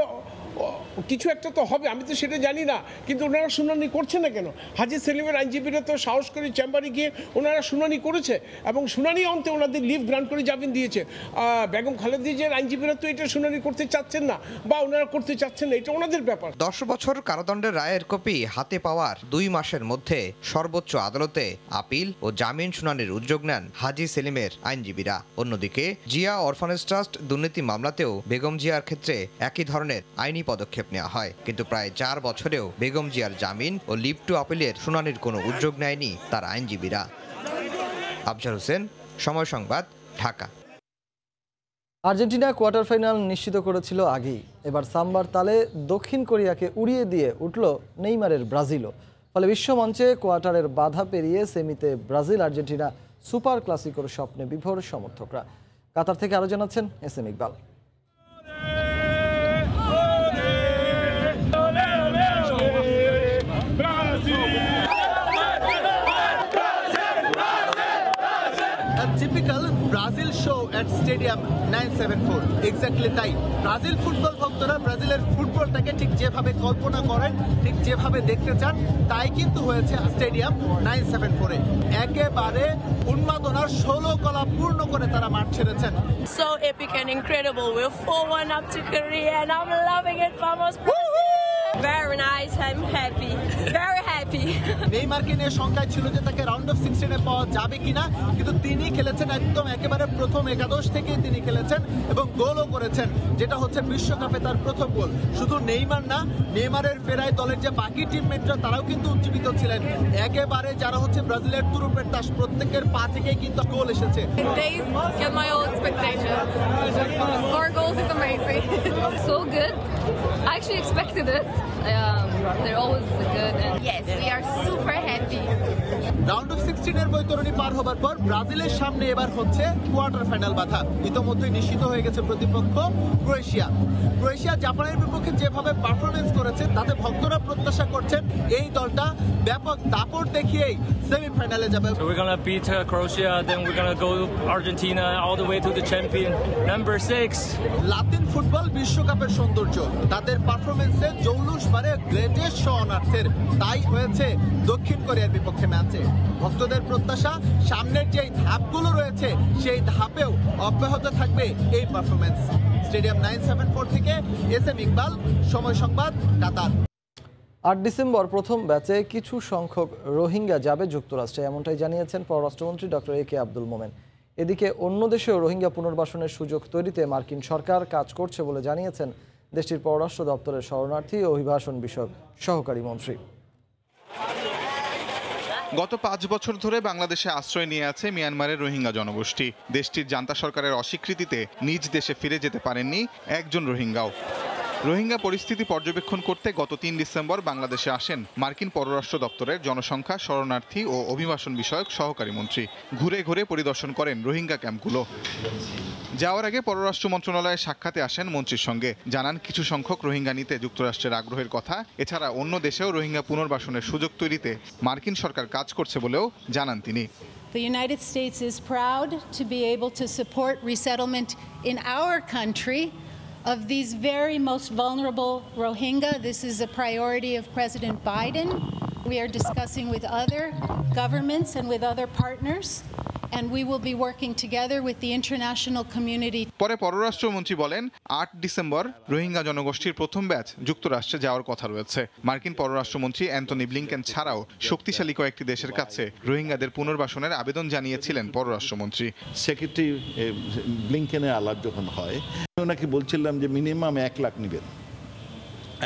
কিছু একটা তো হবে, আমি তো সেটা জানি না। কিন্তু ওনারা শুনানি করছে না কেন? হাজি সেলিমের আইনজীবীরা তো সাহস করে চেম্বারে গিয়ে ওনারা শুনানি করেছে এবং শুনানি অন্তে ওনাদের লিভ গ্রান্ট করে জামিন দিয়েছে। বেগম খালেদিজের আইনজীবীরা তো এটা শুনানি করতে চাচ্ছেন না বা ওনারা করতে চাচ্ছেন না, এটা ওনাদের ব্যাপার। দশ বছর কারাদণ্ডের রায়ের কপি হাতে পাওয়ার দুই মাসের মধ্যে সর্বোচ্চ আদালতে আপিল ও জামিন শুনানির উদ্যোগ নেন হাজি সেলিমের আইনজীবীরা। অন্যদিকে জিয়া অরফানেজ ট্রাস্ট দুর্নীতি মামলাতেও বেগম জিয়ার ক্ষেত্রে একই ধরনের আইনি পদক্ষেপ নেওয়া হয়। কিন্তু প্রায় চার বছরেও বেগম জিয়ার জামিন ও লিভ টু আপিলের শুনানির কোনো উদ্যোগ নেয়নি তার আইনজীবীরা। আফজাল হোসেন, সময় সংবাদ, ঢাকা। আর্জেন্টিনা কোয়ার্টার ফাইনাল নিশ্চিত করেছিল আগেই। এবার সাম্বার তালে দক্ষিণ কোরিয়াকে উড়িয়ে দিয়ে উঠল নেইমারের ব্রাজিলও। ফলে বিশ্বমঞ্চে কোয়ার্টারের বাধা পেরিয়ে সেমিতে ব্রাজিল, আর্জেন্টিনা সুপার ক্লাসিকোর স্বপ্নে বিভোর সমর্থকরা। কাতার থেকে আরও জানাচ্ছেন S M Iqbal. Stadium nine seven four exactly তাই ব্রাজিল ফুটবল ভক্তরা ব্রাজিলের ফুটবলটাকে ঠিক যেভাবে কল্পনা করেন ঠিক যেভাবে দেখতে চান তাই কিন্তু হয়েছে স্টেডিয়াম নাইন সেভেন ফোরে একেবারে উন্মাদনার ষোলো কলা পূর্ণ করে তারা মাঠ ছেড়েছেন So epic and incredible. We're 4-1 up to Korea and I'm loving it. Vamos Very nice. I'm happy. Very happy. নেইমারকে নিয়ে শঙ্কায় ছিল যে তাকে রাউন্ড অফ সিক্সটিনে পাওয়া যাবে কিনা কিন্তু তিনি খেলেছেন একদম একেবারে প্রথম একাদশ থেকেই তিনি খেলেছেন এবং গোলও করেছেন যেটা হচ্ছে বিশ্বকাপে তার প্রথম গোল শুধু নেইমার না নেইমারের ফেরায় দলের যে বাকি টিমমেটরা তারাও কিন্তু উজ্জীবিত ছিলেন একেবারে যারা হচ্ছে ব্রাজিলের তুরুপের তাস প্রত্যেকের পা থেকেই কিন্তু গোল এসেছে [LAUGHS] so good. I actually expected it. Um, they're always good. And yes, round of সিক্সটিনের বৈতরণী পার হবার পর ব্রাজিলের সামনে এবার হচ্ছে কোয়ার্টার ফাইনাল বাধা। ইতোমধ্যেই নিশ্চিত হয়ে গেছে প্রতিপক্ষ ক্রোয়েশিয়া। ক্রোয়েশিয়া জাপানের বিপক্ষে যেভাবে পারফরমেন্স করেছে, তাতে ভক্তরা প্রত্যাশা করছেন এই দলটা ব্যাপক দাপট দেখিয়েই সেমিফাইনালে যাবে। So we're gonna beat uh, Croatia, then we're gonna go Argentina all the way to the champion number six. লাতিন ফুটবল বিশ্বকাপের সৌন্দর্য তাদের পারফরমেন্সে জৌলুস বারে গ্রেটেস্ট শরণার্থের। তাই হয়েছে দক্ষিণ কোরিয়ার বিপক্ষে ম্যাচে। ভক্তদের প্রত্যাশা সামনের যে ধাপগুলো রয়েছে সেই ধাপেও অব্যাহত থাকবে এই performance stadium nine seven four থেকে S M Iqbal Somoy Sangbad Qatar. আট ডিসেম্বর প্রথম ব্যাচে কিছু সংখ্যক রোহিঙ্গা যাবে যুক্তরাষ্ট্রে, এমনটাই জানিয়েছেন পররাষ্ট্রমন্ত্রী ডক্টর এ কে আব্দুল মোমেন। এদিকে অন্য দেশেও রোহিঙ্গা পুনর্বাসনের সুযোগ তৈরিতে মার্কিন সরকার কাজ করছে বলে জানিয়েছেন দেশটির পররাষ্ট্র দপ্তরের শরণার্থী ও অভিবাসন বিষয়ক সহকারী মন্ত্রী। গত পাঁচ বছর ধরে বাংলাদেশে আশ্রয় নিয়ে আছে মিয়ানমারের রোহিঙ্গা জনগোষ্ঠী। দেশটির জান্তা সরকারের অস্বীকৃতিতে নিজ দেশে ফিরে যেতে পারেননি একজন রোহিঙ্গাও। রোহিঙ্গা পরিস্থিতি পর্যবেক্ষণ করতে গত তিন ডিসেম্বর বাংলাদেশে আসেন মার্কিন পররাষ্ট্র দপ্তরের জনসংখ্যা, শরণার্থী ও অভিবাসন বিষয়ক সহকারী মন্ত্রী। ঘুরে ঘুরে পরিদর্শন করেন রোহিঙ্গা ক্যাম্পগুলো। যাওয়ার আগে পররাষ্ট্র মন্ত্রণালয়ে সাক্ষাতে আসেন মন্ত্রীর সঙ্গে। জানান, কিছু সংখ্যক রোহিঙ্গা নিতে যুক্তরাষ্ট্রের আগ্রহের কথা। এছাড়া অন্য দেশেও রোহিঙ্গা পুনর্বাসনের সুযোগ তৈরিতে মার্কিন সরকার কাজ করছে বলেও জানান তিনি। The United States is proud to be able to support resettlement in our country of these very most vulnerable Rohingya. This is a priority of President Biden. We are discussing with other governments and with other partners, and we will be working together with the international community. পরে পররাষ্ট্রমন্ত্রী বলেন আট December Rohingya জনগোষ্ঠীর প্রথম batch যুক্তরাষ্ট্রে যাওয়ার কথা রয়েছে। মার্কিন পররাষ্ট্রমন্ত্রী অ্যান্টনি ব্লিংকেন ছাড়াও শক্তিশালী কয়েকটি দেশের কাছে রোহিঙ্গাদের পুনর্বাসনের আবেদন জানিয়েছিলেন পররাষ্ট্রমন্ত্রী। সেক্রেটারি ব্লিংকেনের আলাপ যখন হয় ওনাকে বলছিলাম যে মিনিমাম এক লাখ নেবেন।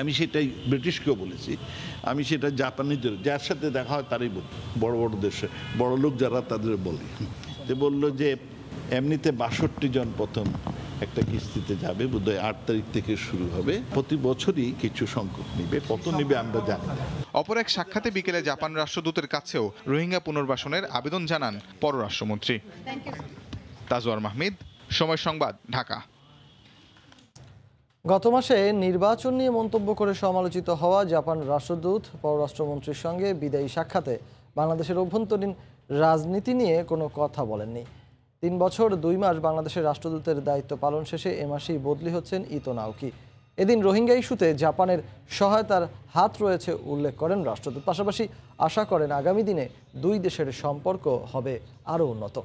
আমি সেটাই ব্রিটিশকেও বলেছি। আমি সেটা জাপানিদের যার সাথে দেখা হয় তারই বলি। বড় বড় দেশে বড় লোক যারা তাদের বলি। যে বলল যে এমনিতে বাষট্টি জন প্রথম একটা কিস্তিতে যাবে বোধহয় আট তারিখ থেকে শুরু হবে। প্রতি বছরই কিছু সংখ্যক নিবে। কত নিবে আমরা জানি না। অপর এক সাক্ষাতে বিকেলে জাপান রাষ্ট্রদূতের কাছেও রোহিঙ্গা পুনর্বাসনের আবেদন জানান পররাষ্ট্রমন্ত্রী। তাজওয়ার মাহমিদ সময় সংবাদ ঢাকা। গত মাসে নির্বাচন নিয়ে মন্তব্য করে সমালোচিত হওয়া জাপান রাষ্ট্রদূত, পররাষ্ট্রমন্ত্রীর সঙ্গে বিদায়ী সাক্ষাতে বাংলাদেশের অভ্যন্তরীণ রাজনীতি নিয়ে কোনো কথা বলেননি। তিন বছর, দুই মাস বাংলাদেশের রাষ্ট্রদূতের দায়িত্ব পালন শেষে এ মাসেই বদলি হচ্ছেন ইতো নাওকি। এদিন রোহিঙ্গা ইস্যুতে জাপানের সহায়তার হাত রয়েছে উল্লেখ করেন রাষ্ট্রদূত। পাশাপাশি আশা করেন আগামী দিনে দুই দেশের সম্পর্ক হবে আরও উন্নত।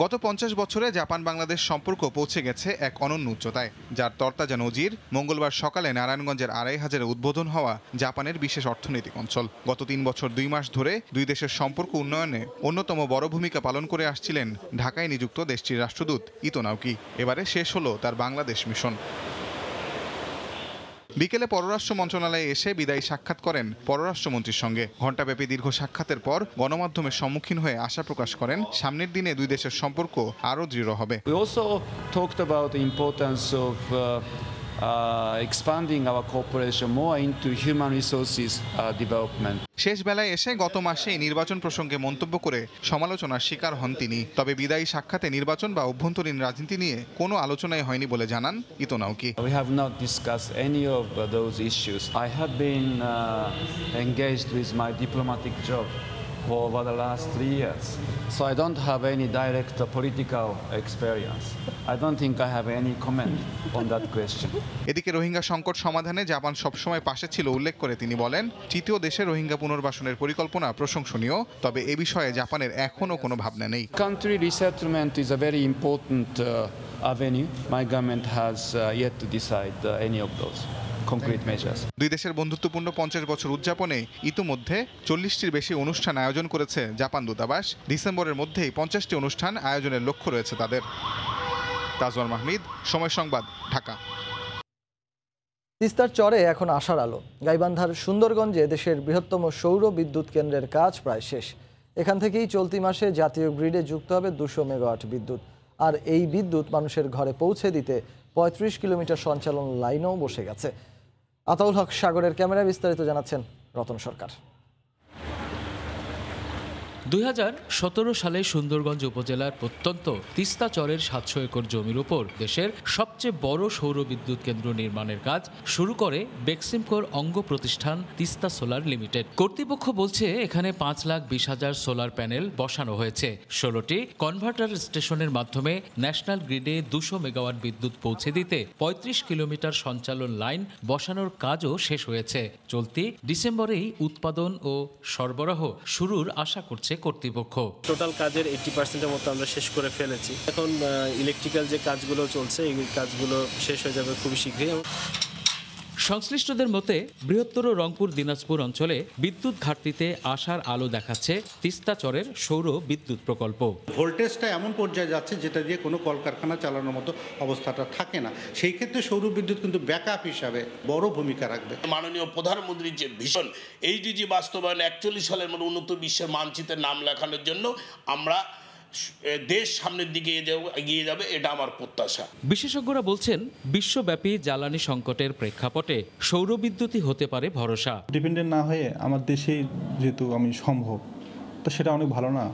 গত পঞ্চাশ বছরে জাপান বাংলাদেশ সম্পর্ক পৌঁছে গেছে এক অনন্য উচ্চতায়, যার তরতাজা নজির মঙ্গলবার সকালে নারায়ণগঞ্জের আড়াই হাজারে উদ্বোধন হওয়া জাপানের বিশেষ অর্থনৈতিক অঞ্চল। গত তিন বছর দুই মাস ধরে দুই দেশের সম্পর্ক উন্নয়নে অন্যতম বড় ভূমিকা পালন করে আসছিলেন ঢাকায় নিযুক্ত দেশটির রাষ্ট্রদূত ইতোনাউকি এবারে শেষ হলো তার বাংলাদেশ মিশন। বিকেলে পররাষ্ট্র মন্ত্রণালয়ে এসে বিদায়ী সাক্ষাৎ করেন পররাষ্ট্রমন্ত্রীর সঙ্গে। ঘণ্টাব্যাপী দীর্ঘ সাক্ষাতের পর গণমাধ্যমের সম্মুখীন হয়ে আশা প্রকাশ করেন, সামনের দিনে দুই দেশের সম্পর্ক আরও দৃঢ় হবে। Expanding our cooperation more into human resources uh, development. শেষ বেলায় এসে গত মাসে নির্বাচন প্রসঙ্গে মন্তব্য করে সমালোচনার শিকার হন তিনি তবে বিদায়ী সাক্ষাতে নির্বাচন বা অভ্যন্তরীণ রাজনীতি নিয়ে কোনো আলোচনাই হয়নি বলে জানান ইতোনাউকি We have not discussed any of uh, those issues. I have been uh, engaged with my diplomatic job for over the last three years. So I don't have any direct uh, political experience. I don't think I have any comment on that question. এদিকে রোহিঙ্গা সংকট সমাধানে Japan সবসময় পাশে ছিল উল্লেখ করে তিনি বলেন তৃতীয় দেশে রোহিঙ্গা পুনর্বাসনের পরিকল্পনা প্রশংসনীয় তবে এ বিষয়ে জাপানের এখনও কোনো ভাবনা নেই country resettlement is a very important avenue my government has yet to decide any of those concrete measures. দুই দেশের বন্ধুত্বপূর্ণ পঞ্চাশ বছর উদযাপনে ইতোমধ্যে চল্লিশটির বেশি অনুষ্ঠান আয়োজন করেছে জাপান দূতাবাস। ডিসেম্বরের মধ্যেই পঞ্চাশটি অনুষ্ঠান আয়োজনের লক্ষ্য রয়েছে তাদের। তাজওয়ার মাহমিদ সময় সংবাদ ঢাকা। তিস্তার চরে এখন আশার আলো। গাইবান্ধার সুন্দরগঞ্জে দেশের বৃহত্তম সৌর বিদ্যুৎ কেন্দ্রের কাজ প্রায় শেষ। এখান থেকেই চলতি মাসে জাতীয় গ্রিডে যুক্ত হবে দুশো মেগাওয়াট বিদ্যুৎ। আর এই বিদ্যুৎ মানুষের ঘরে পৌঁছে দিতে পঁয়ত্রিশ কিলোমিটার সঞ্চালন লাইনও বসে গেছে। আতাউল হক সাগরের ক্যামেরা বিস্তারিত জানাচ্ছেন রতন সরকার। দুই হাজার সতেরো সালে সুন্দরগঞ্জ উপজেলার প্রত্যন্ত তিস্তা চরের সাতশো একর জমির উপর দেশের সবচেয়ে বড় সৌর বিদ্যুৎ কেন্দ্র নির্মাণের কাজ শুরু করে বেক্সিমকোর অঙ্গ প্রতিষ্ঠান তিস্তা সোলার লিমিটেড। কর্তৃপক্ষ বলছে, এখানে পাঁচ লাখ বিশ হাজার সোলার প্যানেল বসানো হয়েছে। ষোলোটি কনভার্টার স্টেশনের মাধ্যমে ন্যাশনাল গ্রিডে দুশো মেগাওয়াট বিদ্যুৎ পৌঁছে দিতে পঁয়ত্রিশ কিলোমিটার সঞ্চালন লাইন বসানোর কাজও শেষ হয়েছে। চলতি ডিসেম্বরেই উৎপাদন ও সরবরাহ শুরুর আশা করছে কর্তৃপক্ষ। টোটাল কাজের এইটি পার্সেন্টের মতো আমরা শেষ করে ফেলেছি। এখন ইলেকট্রিক্যাল যে কাজগুলো চলছে, এই কাজগুলো শেষ হয়ে যাবে খুবই শীঘ্রই। সংশ্লিষ্টদের মতে বৃহত্তর রংপুর দিনাজপুর অঞ্চলে বিদ্যুৎ ঘাটতিতে আশার আলো দেখাচ্ছে তিস্তা চরের সৌর বিদ্যুৎ প্রকল্প। ভোল্টেজটা এমন পর্যায়ে যাচ্ছে যেটা দিয়ে কোনো কলকারখানা চালানোর মতো অবস্থাটা থাকে না। সেই ক্ষেত্রে সৌর বিদ্যুৎ কিন্তু ব্যাকআপ হিসাবে বড় ভূমিকা রাখবে। মাননীয় প্রধানমন্ত্রীর যে ভীষণ এইচডিজি বাস্তবায়ন একচল্লিশ সালের মতো উন্নত বিশ্বের মানচিত্রের নাম লেখানোর জন্য আমরা দেশ সামনের দিকে এগিয়ে যাবে এটা আমার প্রত্যাশা। বিশেষজ্ঞরা বলছেন বিশ্বব্যাপী জ্বালানি সংকটের প্রেক্ষাপটে সৌর বিদ্যুৎই হতে পারে ভরসা। ডিপেন্ডেন্ট না হয়ে আমার দেশে যেহেতু আমি সম্ভব তো সেটা অনেক ভালো না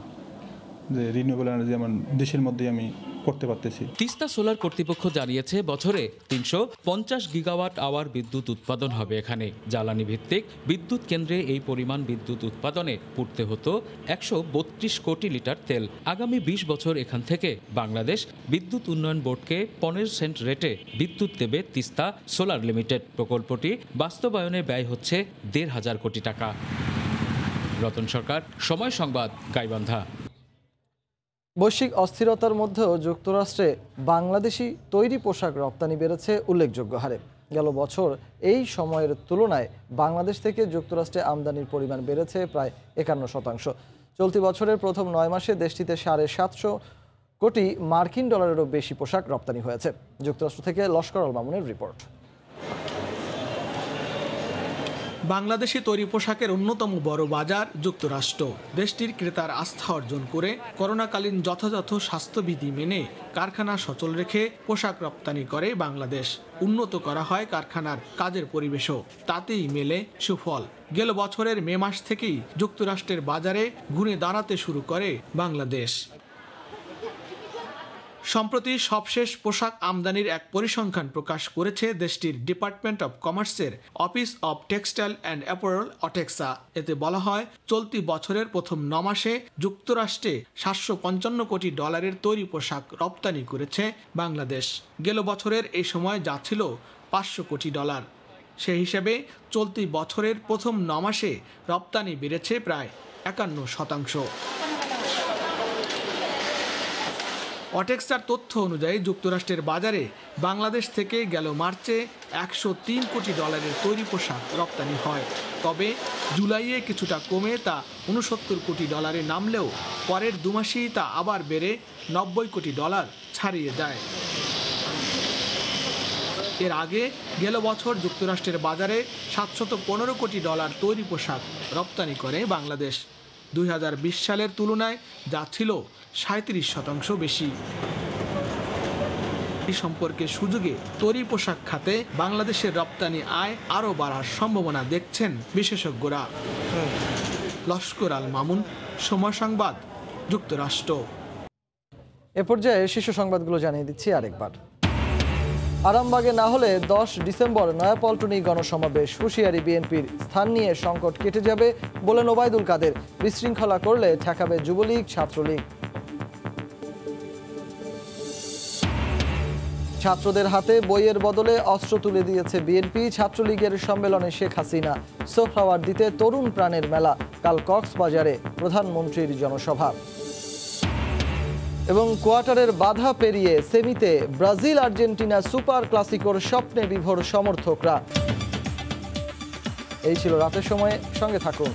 যে রিনিউয়েবল এনার্জি আমার দেশের মধ্যেই আমি করতে পারতেছি। তিস্তা সোলার কর্তৃপক্ষ জানিয়েছে, বছরে তিনশো পঞ্চাশ গিগাওয়াট আওয়ার বিদ্যুৎ উৎপাদন হবে এখানে। জ্বালানি ভিত্তিক বিদ্যুৎ কেন্দ্রে এই পরিমাণ বিদ্যুৎ উৎপাদনে পুড়তে হতো একশো বত্রিশ কোটি লিটার তেল। আগামী ২০ বছর এখান থেকে বাংলাদেশ বিদ্যুৎ উন্নয়ন বোর্ডকে পনেরো সেন্ট রেটে বিদ্যুৎ দেবে তিস্তা সোলার লিমিটেড। প্রকল্পটি বাস্তবায়নে ব্যয় হচ্ছে দেড় হাজার কোটি টাকা। রতন সরকার, সময় সংবাদ, গাইবান্ধা। বৈশ্বিক অস্থিরতার মধ্যেও যুক্তরাষ্ট্রে বাংলাদেশি তৈরি পোশাক রপ্তানি বেড়েছে উল্লেখযোগ্য হারে। গেল বছর এই সময়ের তুলনায় বাংলাদেশ থেকে যুক্তরাষ্ট্রে আমদানির পরিমাণ বেড়েছে প্রায় একান্ন শতাংশ। চলতি বছরের প্রথম নয় মাসে দেশটিতে সাড়ে সাতশো কোটি মার্কিন ডলারেরও বেশি পোশাক রপ্তানি হয়েছে। যুক্তরাষ্ট্র থেকে লস্কর আল মামুনের রিপোর্ট। বাংলাদেশি তৈরি পোশাকের অন্যতম বড় বাজার যুক্তরাষ্ট্র। দেশটির ক্রেতার আস্থা অর্জন করে করোনাকালীন যথাযথ স্বাস্থ্যবিধি মেনে কারখানা সচল রেখে পোশাক রপ্তানি করে বাংলাদেশ। উন্নত করা হয় কারখানার কাজের পরিবেশও। তাতেই মেলে সুফল। গেল বছরের মে মাস থেকেই যুক্তরাষ্ট্রের বাজারে ঘুরে দাঁড়াতে শুরু করে বাংলাদেশ। সম্প্রতি সবশেষ পোশাক আমদানির এক পরিসংখ্যান প্রকাশ করেছে দেশটির ডিপার্টমেন্ট অব কমার্সের office of textile and apparel OTEXA. এতে বলা হয়, চলতি বছরের প্রথম ন মাসে যুক্তরাষ্ট্রে সাতশো পঞ্চান্ন কোটি ডলারের তৈরি পোশাক রপ্তানি করেছে বাংলাদেশ। গেল বছরের এই সময় যা ছিল পাঁচশো কোটি ডলার। সে হিসেবে চলতি বছরের প্রথম ন মাসে রপ্তানি বেড়েছে প্রায় একান্ন শতাংশ। অটেক্সার তথ্য অনুযায়ী যুক্তরাষ্ট্রের বাজারে বাংলাদেশ থেকে গেল মার্চে একশো তিন কোটি ডলারের তৈরি পোশাক রপ্তানি হয়। তবে জুলাইয়ে কিছুটা কমে তা উনসত্তর কোটি ডলারে নামলেও পরের দুমাসেই তা আবার বেড়ে নব্বই কোটি ডলার ছাড়িয়ে যায় এর আগে গেল বছর যুক্তরাষ্ট্রের বাজারে সাতশত পনেরো কোটি ডলার তৈরি পোশাক রপ্তানি করে বাংলাদেশ। দুই হাজার বিশ সালের তুলনায় যা ছিল সাঁত্রিশ শতাংশ বেশি। এই সম্পর্কে সুযোগে তৈরি পোশাক খাতে বাংলাদেশের রপ্তানি আয় আরও বাড়ার সম্ভাবনা দেখছেন বিশেষজ্ঞরা। লস্কর আল মামুন, সময় সংবাদ, যুক্তরাষ্ট্র। এ পর্যায়ে শীর্ষ সংবাদগুলো জানিয়ে দিচ্ছি আরেকবার। আরামবাগে না হলে দশ ডিসেম্বর নয়াপল্টনী গণসমাবেশ। হুঁশিয়ারি বিএনপির স্থান নিয়ে সংকট কেটে যাবে বলেন ওবায়দুল কাদের। বিশৃঙ্খলা করলে ঠেকাবে যুবলীগ, ছাত্রলীগ। ছাত্রদের হাতে বইয়ের বদলে অস্ত্র তুলে দিয়েছে বিএনপি। ছাত্রলীগের সম্মেলনে শেখ হাসিনা সোফ্লাওয়ার দিতে তরুণ প্রাণের মেলা, কাল কক্সবাজারে প্রধানমন্ত্রীর জনসভা। এবং কোয়ার্টারের বাধা পেরিয়ে সেমিতে ব্রাজিল আর্জেন্টিনা সুপার ক্লাসিকোর স্বপ্নে বিভোর সমর্থকরা। এই ছিল রাতের সময়ে, সঙ্গে থাকুন।